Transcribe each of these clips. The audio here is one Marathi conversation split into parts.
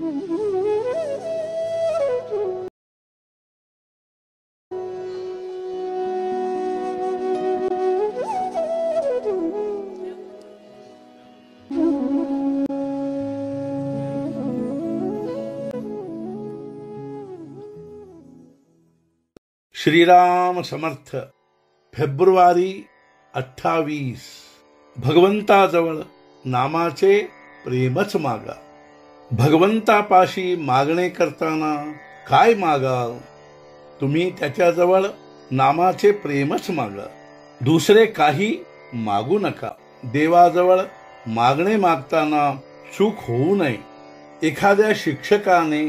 श्रीराम समर्थ फेब्रुवारी अठ्ठावीस. भगवंताजवळ नामाचे प्रेमच मागा. भगवंतापाशी मागणे करताना काय मागाल? तुम्ही त्याच्याजवळ नामाचे प्रेमच मागा. दुसरे काही मागू नका. देवाजवळ मागणे मागताना चूक होऊ नये. एखाद्या शिक्षकाने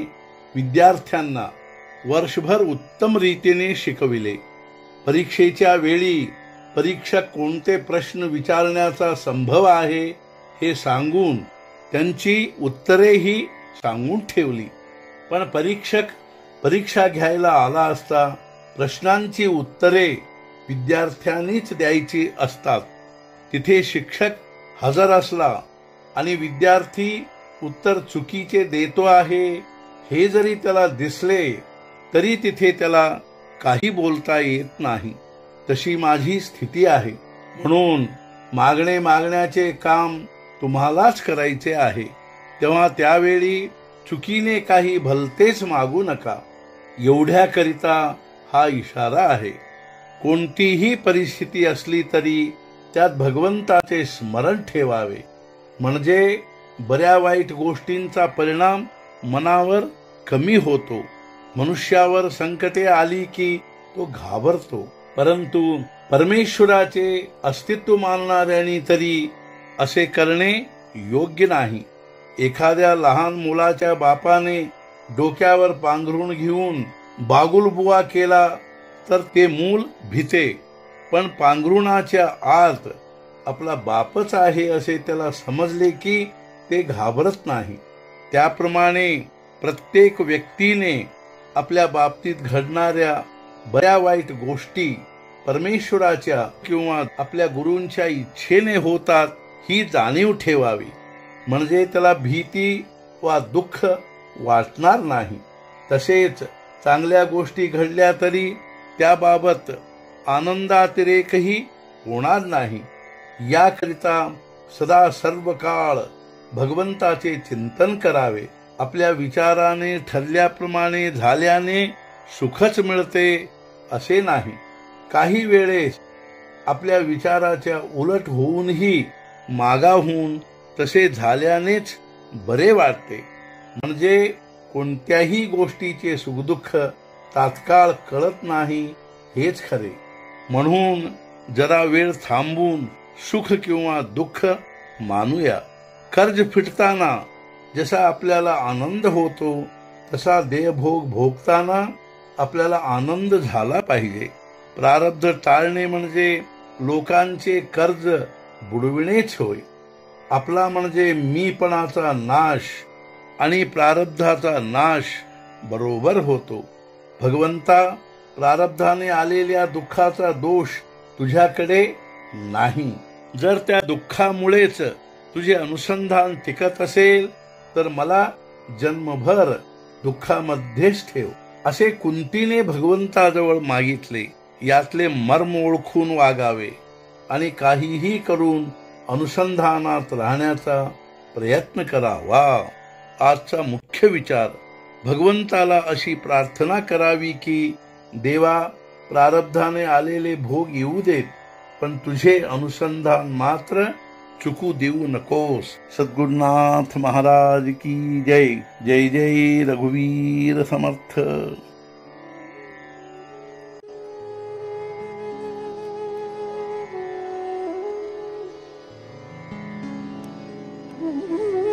विद्यार्थ्यांना वर्षभर उत्तम रीतीने शिकविले. परीक्षेच्या वेळी परीक्षक कोणते प्रश्न विचारण्याचा संभव आहे हे सांगून त्यांची उत्तरेही सांगून ठेवली. पण परीक्षक परीक्षा घ्यायला आला असता प्रश्नांची उत्तरे विद्यार्थ्यांनीच द्यायची असतात. तिथे शिक्षक हजर असला आणि विद्यार्थी उत्तर चुकीचे देतो आहे हे जरी त्याला दिसले तरी तिथे त्याला काही बोलता येत नाही. तशी माझी स्थिती आहे. म्हणून मागणे मागण्याचे काम तुम्हालाच करायचे आहे. तेव्हा त्यावेळी चुकीने काही भलतेच मागू नका. एवढ्याकरिता हा इशारा आहे. कोणतीही परिस्थिती असली तरी त्यात भगवंताचे स्मरण ठेवावे. म्हणजे बऱ्या वाईट गोष्टींचा परिणाम मनावर कमी होतो. मनुष्यावर संकटे आली की तो घाबरतो. परंतु परमेश्वराचे अस्तित्व मानणाऱ्यांनी तरी असे करणे योग्य नाही. एखाद्या लहान मुलाच्या बापाने डोक्यावर पांघरून घेऊन बागुलबुवा केला तर ते मूल भीते. पण पांघरुणाच्या आत आपला बापच आहे असे त्याला समजले की ते घाबरत नाही. त्याप्रमाणे प्रत्येक व्यक्तीने आपल्या बाबतीत घडणाऱ्या बऱ्या वाईट गोष्टी परमेश्वराच्या किंवा आपल्या गुरूंच्या इच्छेने होतात. ही जाणीव ठेवावी. म्हणजे त्याला भीती वा दुःख वाटणार नाही. तसेच चांगल्या गोष्टी घडल्या तरी त्याबाबत आनंदातिरेकही होणार नाही. याकरिता सदा सर्व काळ भगवंताचे चिंतन करावे. आपल्या विचाराने ठरल्याप्रमाणे झाल्याने सुखच मिळते असे नाही. काही वेळेस आपल्या विचाराच्या उलट होऊनही मागाहून तसे झाल्यानेच बरे वाटते. म्हणजे कोणत्याही गोष्टीचे सुखदुःख तात्काळ कळत नाही हेच खरे. म्हणून जरा वेळ थांबून सुख किंवा दुःख मानूया. कर्ज फिटताना जसा आपल्याला आनंद होतो तसा देहभोग भोगताना आपल्याला आनंद झाला पाहिजे. प्रारब्ध टाळणे म्हणजे लोकांचे कर्ज बुडविणेच होय आपला म्हणजे मीपणाचा नाश आणि प्रारब्धाचा नाश बरोबर होतो. भगवंता प्रारब्धाने आलेल्या दुःखाचा दोष तुझ्याकडे नाही. जर त्या दुःखामुळेच तुझे अनुसंधान टिकत असेल तर मला जन्मभर दुःखामध्येच ठेव. असे कुंतीने भगवंताजवळ मागितले. यातले मर्म ओळखून वागावे. आणि काहीही करून अनुसंधानात राहण्याचा प्रयत्न करावा. आजचा मुख्य विचार भगवंताला अशी प्रार्थना करावी की देवा प्रारब्धाने आलेले भोग येऊ देत पण तुझे अनुसंधान मात्र चुकू देऊ नकोस. सद्गुरुनाथ महाराज की जय. जय जय रघुवीर समर्थ. Uhum.